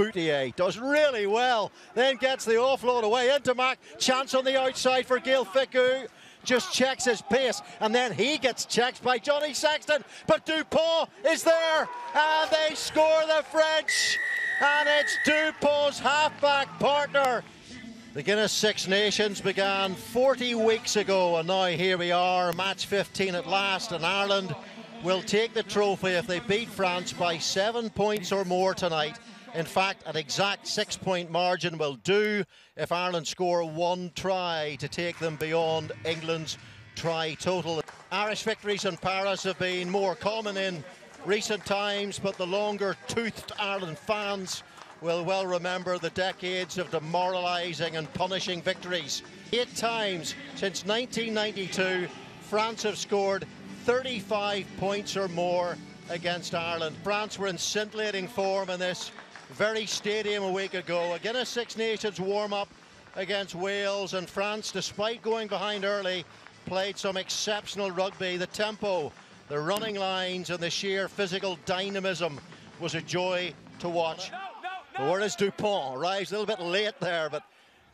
Bouthier does really well, then gets the offload away into Mack. Chance on the outside for Gael Fickou. Just checks his pace, and then he gets checked by Johnny Sexton. But Dupont is there, and they score the French. And it's Dupont's halfback partner. The Guinness Six Nations began 40 weeks ago, and now here we are, match 15 at last, and Ireland will take the trophy if they beat France by seven points or more tonight. In fact, an exact six point margin will do if Ireland score one try to take them beyond England's try total. Irish victories in Paris have been more common in recent times, but the longer toothed Ireland fans will well remember the decades of demoralising and punishing victories. Eight times since 1992, France have scored 35 points or more against Ireland. France were in scintillating form in this very stadium a week ago. Again, a Six Nations warm-up against Wales, and France, despite going behind early, played some exceptional rugby. The tempo, the running lines, and the sheer physical dynamism was a joy to watch. But where is Dupont? Arrives a little bit late there, but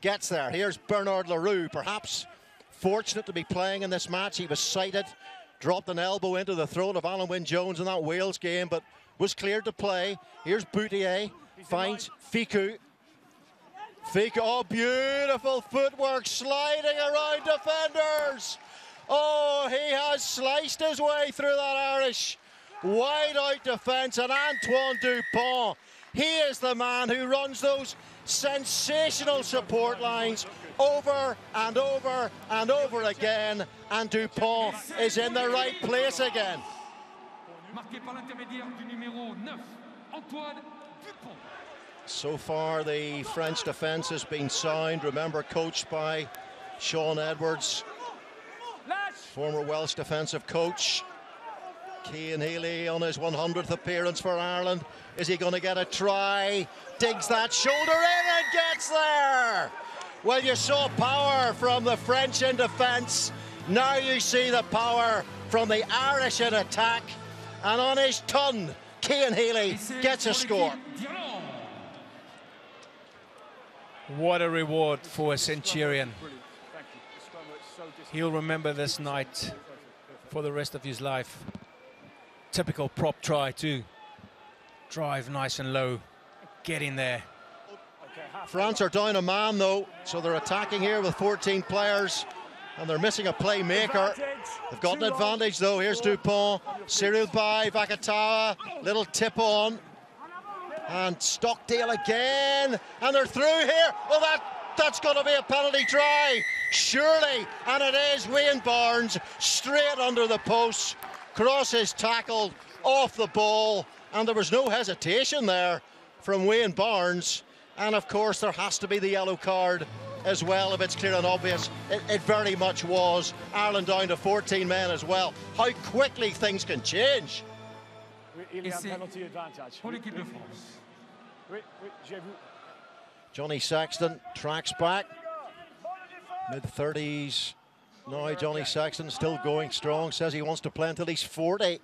gets there. Here's Bernard Le Roux, perhaps fortunate to be playing in this match. He was cited, dropped an elbow into the throat of Alun Wyn Jones in that Wales game, but was cleared to play. Here's Bouthier, finds Fickou. Fickou, oh, beautiful footwork, sliding around defenders. Oh, he has sliced his way through that Irish wide out defence, and Antoine Dupont he is the man who runs those sensational support lines over and over and over again, and Dupont is in the right place again. So far, the French defence has been sound. Remember, coached by Shaun Edwards, former Welsh defensive coach. Cian Healy on his 100th appearance for Ireland. Is he going to get a try? Digs that shoulder in and gets there. Well, you saw power from the French in defence. Now you see the power from the Irish in attack. And on his ton, Cian Healy gets a score. What a reward for a Centurion. He'll remember this night for the rest of his life typical prop try to drive nice and low, get in there. France are down a man though, so they're attacking here with 14 players and they're missing a playmaker. They've got an advantage though. Here's Dupont, Cyril Baille, Vakatawa, little tip on. And Stockdale again, and they're through here. Well, that that's going to be a penalty try, surely, and it is Wayne Barnes straight under the post. Cros is tackled off the ball, and there was no hesitation there from Wayne Barnes. And of course, there has to be the yellow card as well, if it's clear and obvious. It, it, very much was. Ireland down to 14 men as well. How quickly things can change. Johnny Sexton tracks back. Mid 30s no, Johnny Sexton still going strong, says he wants to play until he's 40.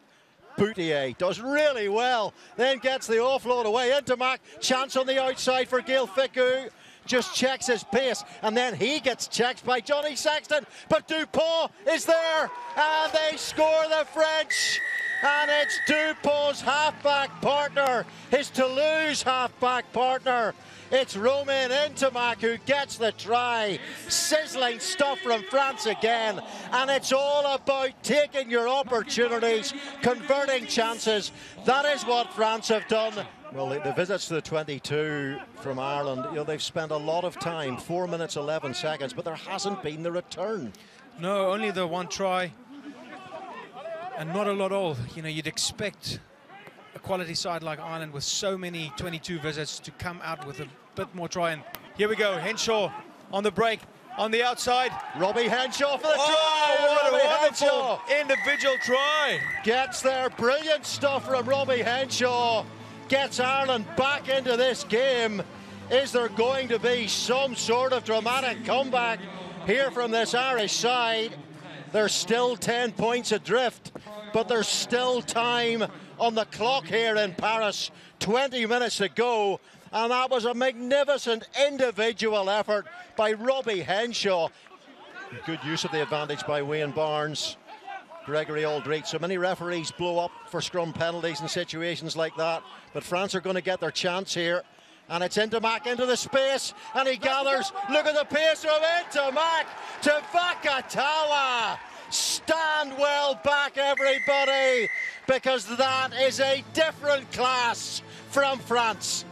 Bouthier does really well, then gets the offload away into Mack. Chance on the outside for Gael Fickou. Just checks his pace, and then he gets checked by Johnny Sexton. But Dupont is there, and they score the French. And it's Dupont's halfback partner, his Toulouse halfback partner, it's Romain Ntamack who gets the try. Sizzling stuff from France again. And it's all about taking your opportunities, converting chances. That is what France have done. Well, the, the, visits to the 22 from Ireland, you know, they've spent a lot of time, 4 minutes 11 seconds, but there hasn't been the return. No, only the one try. And not a lot all. You know, you'd expect a quality side like Ireland with so many 22 visits to come out with a bit more try. And Here we go, Henshaw on the break. On the outside, Robbie Henshaw for the oh, try. What Robbie a wonderful Henshaw. individual try. Gets there, brilliant stuff from Robbie Henshaw. Gets Ireland back into this game. Is there going to be some sort of dramatic comeback here from this Irish side? There's still 10 points adrift, but there's still time on the clock here in Paris. 20 minutes to go. And that was a magnificent individual effort by Robbie Henshaw. Good use of the advantage by Wayne Barnes. Gregory Alldritt. So many referees blow up for scrum penalties in situations like that. But France are going to get their chance here. And it's Ntamack into the space, and he gathers. Look at the pace of Ntamack to Vakatawa. Stand well back, everybody, because that is a different class from France.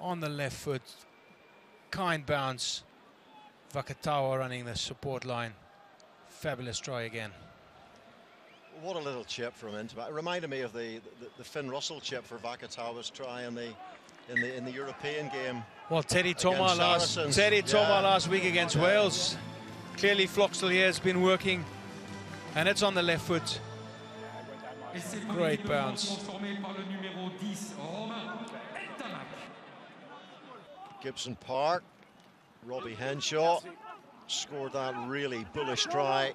On the left foot, kind bounce. Vakatawa running the support line. Fabulous try again. What a little chip from Ntamack. It reminded me of the, the, the Finn Russell chip for Vakatawa's try in the in the in the European game. Well, Teddy Thomas last. Teddy Yeah. Thomas last week against Wales. Clearly, Floxel here has been working, and it's on the left foot. Great bounce. transformé par le numéro 10, Romain Ntamack. Gibson Park, Robbie Henshaw scored that really bullish try.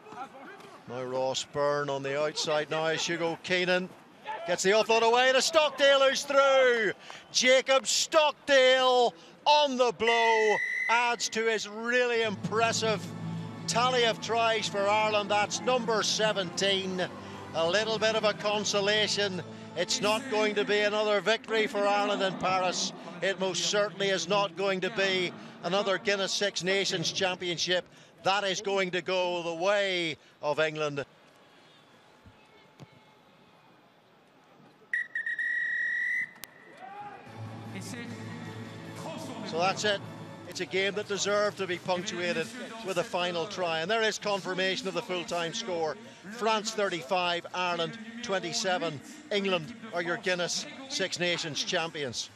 Now Ross Byrne on the outside now Hugo Keenan gets the offload away to Stockdale who's through. Jacob Stockdale on the blow adds to his really impressive tally of tries for Ireland. That's number 17. A little bit of a consolation. It's not going to be another victory for Ireland in Paris. It most certainly is not going to be another Guinness Six Nations Championship. That is going to go the way of England. So that's it. It's a game that deserved to be punctuated with a final try. And there is confirmation of the full time score. France 35, Ireland 27. England are your Guinness Six Nations champions.